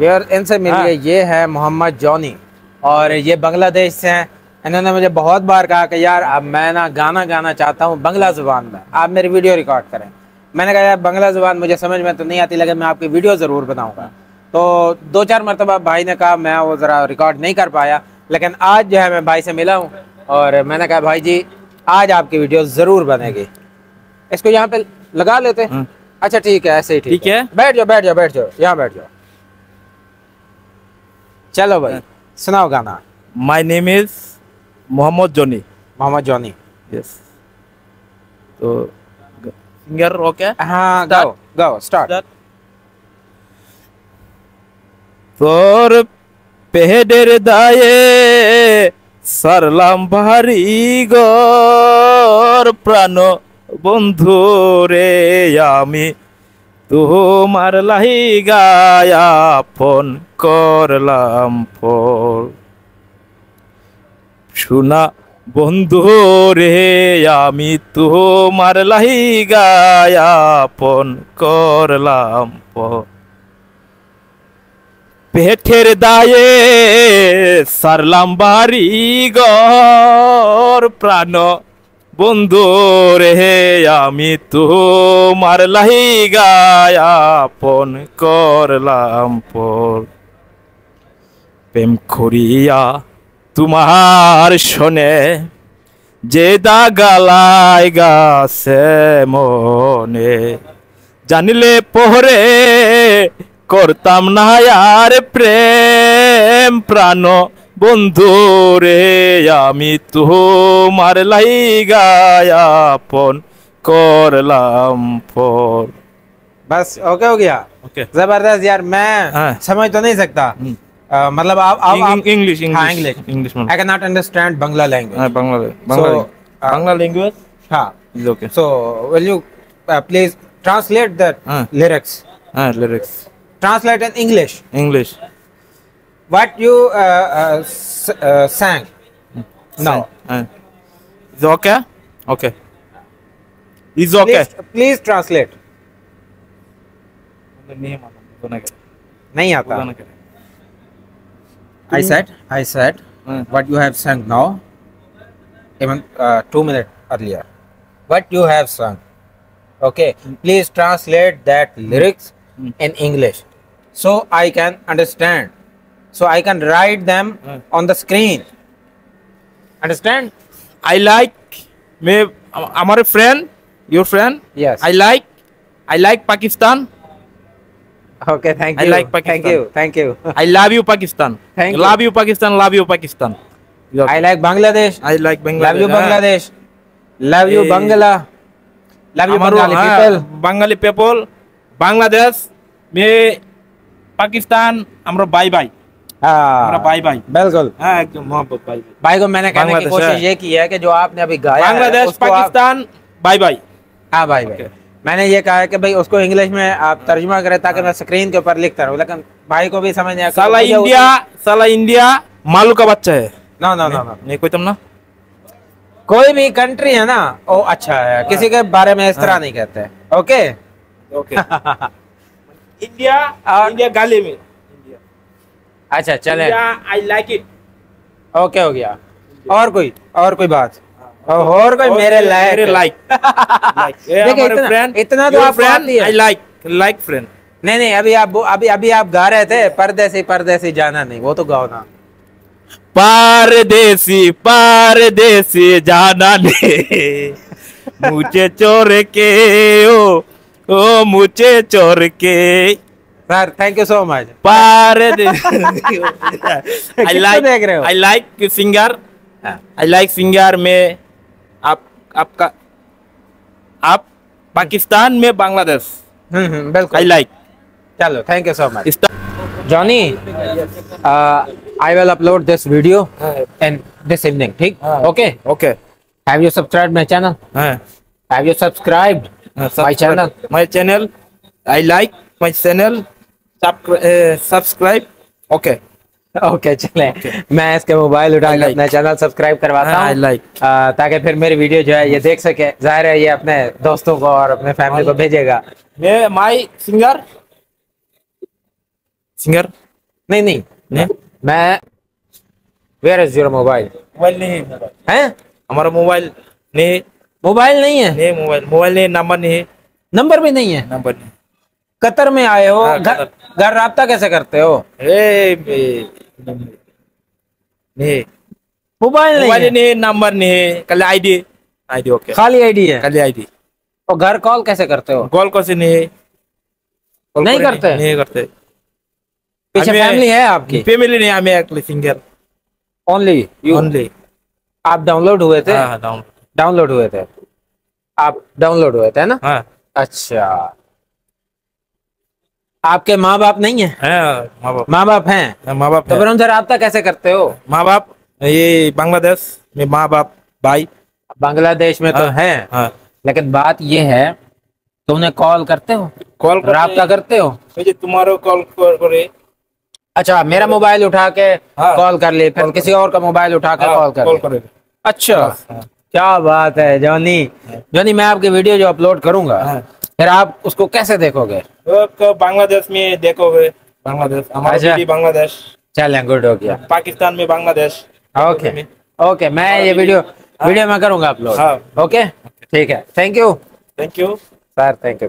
यार इनसे मिलिए हाँ। ये है मोहम्मद जॉनी। और ये बांग्लादेश से हैं। इन्होंने मुझे बहुत बार कहा कि यार अब मैं ना गाना गाना चाहता हूँ बंगला ज़ुबान में। आप मेरी वीडियो रिकॉर्ड करें। मैंने कहा यार बंगला ज़ुबान मुझे समझ में तो नहीं आती लेकिन मैं आपकी वीडियो ज़रूर बनाऊँगा। तो दो चार मरतबा भाई ने कहा मैं वो ज़रा रिकॉर्ड नहीं कर पाया लेकिन आज जो है मैं भाई से मिला हूँ। और मैंने कहा भाई जी आज आपकी वीडियो ज़रूर बनेगी। इसको यहाँ पे लगा लेते हैं। हाँ। अच्छा ठीक है ऐसे ही ठीक है। बैठ जाओ बैठ जाओ बैठ जाओ यहाँ बैठ जाओ। चलो भाई सुनाओ गाना my name is Mohammed Johnny Mohammed Johnny yes तो सिंगर ओके हाँ गाओ गाओ स्टार्ट তোর পেহেডের দায়ে সারলাম ভারী গর প্রাণ বন্ধু রে আমি তোমার লাহি গায়া, ফোন করলাম ফোন। শোনা, বন্ধু রে, আমি তোমার লাহি গায়া, ফোন করলাম ফোন। দায়ে সারলাম বাড়ি গর প্রাণ বন্ধু রে আমি তোমার লাহি গায়া ফোন করলাম পর। প্রেম করিয়া তোমার শোনে যে দাগালাই গাছে মনে, জানিলে পহরে করতাম না আর প্রেম প্রাণ বন্ধু রে আমি তোমার লাই গায়াপন করলাম ফোর बस ओके हो गया ओके जबरदस्त यार मैं हाँ। समझ तो नहीं सकता हम्म। अ, मतलब आप आप आप इंग्लिश हाँ इंग्लिश इंग्लिश इंग्लिश में I can not understand Bangla language हाँ Bangla Bangla So, uh, Bangla language हाँ is okay so will you uh, please translate the हाँ। lyrics हाँ lyrics translate in english English what you uh, uh, s- uh, sang now is okay okay is okay please, please translate नहीं आता I said, I said, Hmm. what you have sung now, even uh, two minutes earlier, what you have sung. Okay, please translate that lyrics Hmm. in English, so I can understand, So I can write them on the screen. Understand? I like me. I'm a friend. Your friend? Yes. I like. I like Pakistan. Okay, thank you. I like Pakistan. Thank you. Thank you. I love you, Pakistan. Thank you. Love you, Pakistan. Love you, Pakistan. I like Bangladesh. I like Bangladesh. Love you, ah. Bangladesh. Love you, eh. Bangla. Love you, Bengali ah, people. Bengali people. Bangladesh. Me, Pakistan. Amro bye bye. हाँ। भाई भाई बिल्कुल। हाँ, मोहब्बत भाई भाई को मैंने कहने की कोशिश ये की है कि जो आपने अभी गाया पाकिस्तान भाई भाई हाँ भाई भाई मैंने ये कहा है कि भाई उसको इंग्लिश में आप तर्जुमा करें ताकि मैं स्क्रीन के ऊपर लिखता रहूँ लेकिन भाई को भी समझ नहीं साला इंडिया साला इंडिया मालू का बच्चा है। ना ना ना नहीं कोई तुम ना। कोई भी कंट्री है ना वो अच्छा है हाँ। किसी के बारे में इस तरह नहीं कहते ओके ओके इंडिया इंडिया गाली में। अच्छा चले। आई लाइक इट ओके हो गया और कोई और कोई बात? और कोई मेरे लायक? लाइक लाइक देखिए, इतना- इतना तो है। आई लाइक लाइक फ्रेंड नहीं नहीं अभी आप अभी अभी आप गा रहे थे परदेसी परदेसी जाना नहीं वो तो गाओ ना। पारदेसी पारदेसी जाना नहीं। मुझे चोर के ओ ओ मुझे चोर के थैंक यू सो मच पारे आई लाइक देख रहे हो I like singer I like singer में आप आपका आप पाकिस्तान में बांग्लादेश। बिल्कुल। आई लाइक चलो thank you so much Johnny I will upload this video and this evening ठीक? Okay okay have you subscribe my channel have you subscribe my channel my channel I like my channel subscribe okay okay चले। मैं इसके mobile उठा के like. अपना channel subscribe करवाता हाँ, like. ताकि फिर मेरी वीडियो जो है ये देख सके। ज़ाहिर है ये अपने दोस्तों को और अपने फैमिली को भेजेगा। मैं माय सिंगर सिंगर नहीं नहीं। नहीं? मैं where is your mobile mobile नहीं है है? हमारा मोबाइल नहीं मोबाइल नहीं है? नहीं मोबाइल मोबाइल नहीं नंबर नहीं है। नंबर भी नहीं है। नंबर नहीं कतर में आए हो? हाँ, घर घर राब्ता कैसे करते हो? ए बे- नहीं। मोबाइल नहीं नहीं नंबर नहीं है। कल आईडी आईडी ओके खाली आईडी है? कल आईडी और घर कॉल कैसे करते हो? कॉल कैसे नहीं है? नहीं करते? नहीं करते। पीछे फैमिली है आपकी? फैमिली नहीं हमें actually single only you only आप डाउनलोड हुए थे? हाँ डाउन डाउनलोड हुए थे। आप डाउनलोड हुए थे ना? हाँ। अच्छा। आपके माँ बाप नहीं है? हाँ माँ बाप माँ बाप हैं? हाँ, माँ बाप तो है। फिर उनसे राब्ता कैसे करते हो? माँ बाप ये बांग्लादेश में माँ बाप भाई। बांग्लादेश में तो हाँ। है। हाँ। लेकिन बात ये है तो उन्हें कॉल करते हो? कॉल राब्ता करते हो? मुझे तुम्हारा कॉल करे अच्छा मेरा मोबाइल उठा के हाँ। कॉल कर ले फिर किसी और का मोबाइल उठा के कॉल कर ले। अच्छा हाँ। क्या बात है जॉनी। जॉनी मैं आपकी वीडियो जो अपलोड करूँगा हाँ। फिर आप उसको कैसे देखोगे? बांग्लादेश में देखोगे। बांग्लादेश हमारा अच्छा। बांग्लादेश। चलें गुड हो गया। पाकिस्तान में बांग्लादेश। ओके। ओके मैं ये वीडियो वीडियो में करूँगा आप लोग ओके? ठीक है। Thank you thank you sir thank you